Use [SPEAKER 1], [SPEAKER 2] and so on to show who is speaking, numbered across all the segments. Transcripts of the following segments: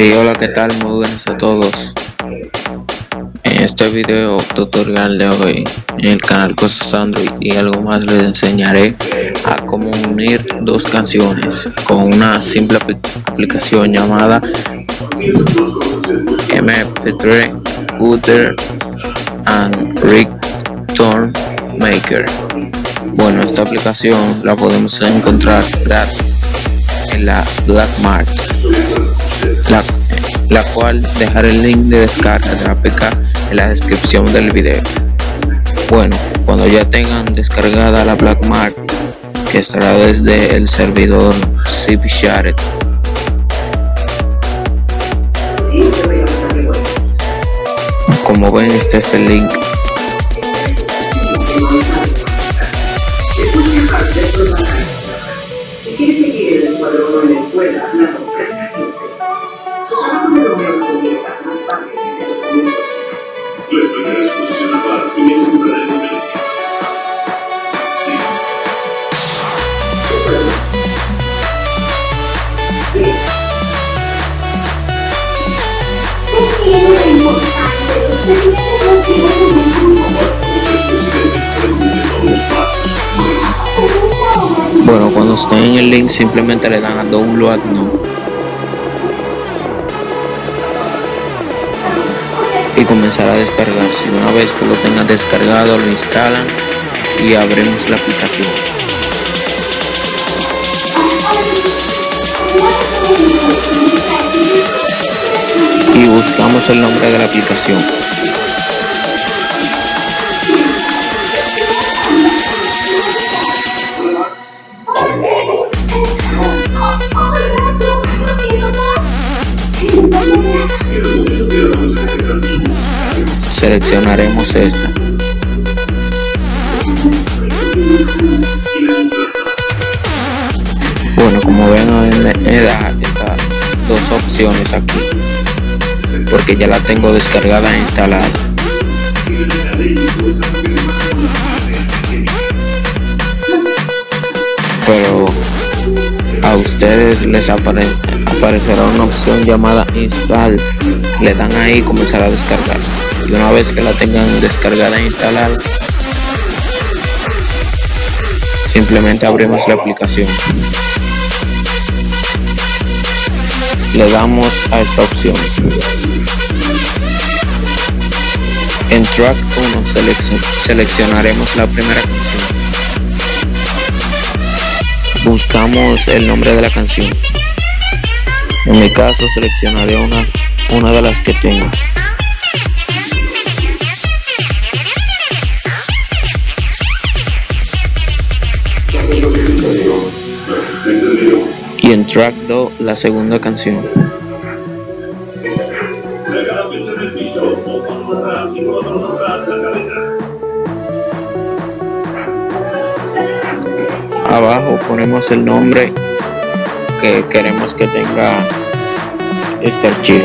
[SPEAKER 1] Hey, hola, ¿qué tal? Muy buenas a todos. En este video tutorial de hoy en el canal Cosas Android y algo más les enseñaré a cómo unir dos canciones con una simple aplicación llamada MP3 Cutter and Ringtone Maker. Bueno, esta aplicación la podemos encontrar gratis en la Blackmart la, cual dejaré el link de descarga de la APK en la descripción del video. Bueno, cuando ya tengan descargada la Blackmark, que estará desde el servidor ZipShare, como ven este es el link
[SPEAKER 2] ¿Quieres seguir el escuadrón o en la escuela?
[SPEAKER 1] Estén en el link simplemente le dan a download no y comenzará a descargarse. Una vez que lo tengan descargado, lo instalan y abrimos la aplicación. Y buscamos el nombre de la aplicación. Seleccionaremos esta. Bueno como ven me da estas dos opciones aquí porque ya la tengo descargada e instalada. Pero a ustedes les aparecerá una opción llamada install. Le dan ahí y comenzará a descargarse. Y una vez que la tengan descargada e instalada simplemente abrimos la aplicación. Le damos a esta opción. En track 1 seleccionaremos la primera canción. Buscamos el nombre de la canción en mi caso seleccionaré una, una de las que tengo. Y en track 2 la segunda canción. Abajo ponemos el nombre que queremos que tenga este archivo.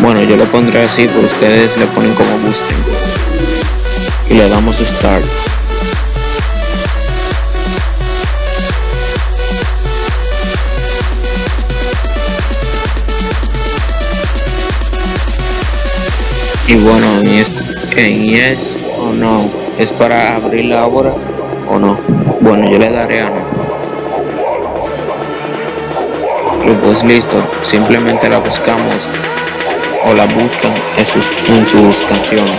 [SPEAKER 1] Bueno yo lo pondré así pero ustedes le ponen como gusten y le damos start. Y bueno en este en yes o no es para abrirla ahora o no. Bueno yo le daré a no. Pues listo simplemente la buscamos o la buscan en sus, en sus canciones.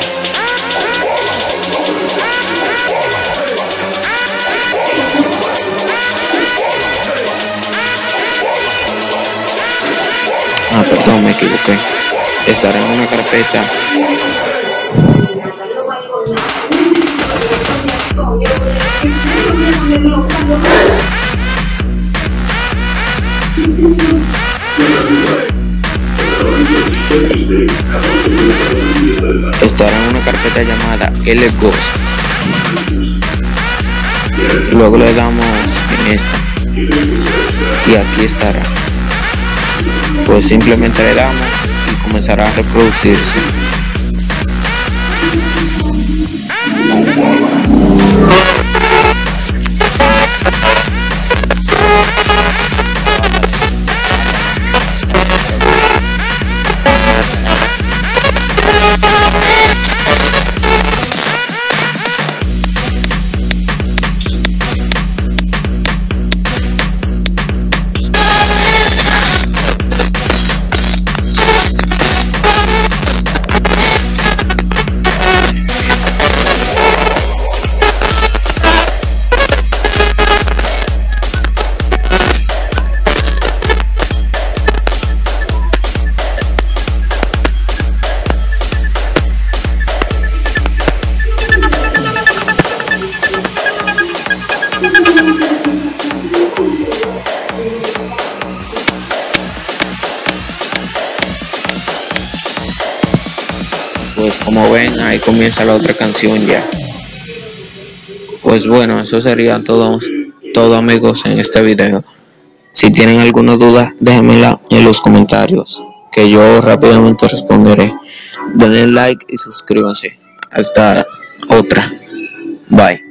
[SPEAKER 1] Ah perdón me equivoqué. Estará en una carpeta estará en una carpeta llamada L Ghost luego le damos en esta. Y aquí estará. Pues simplemente le damos y comenzará a reproducirse Pues, como ven, ahí comienza la otra canción ya. Pues bueno, eso sería todo, todo amigos en este video. Si tienen alguna duda, déjenmela en los comentarios, que yo rápidamente responderé. Denle like y suscríbanse. Hasta otra. Bye.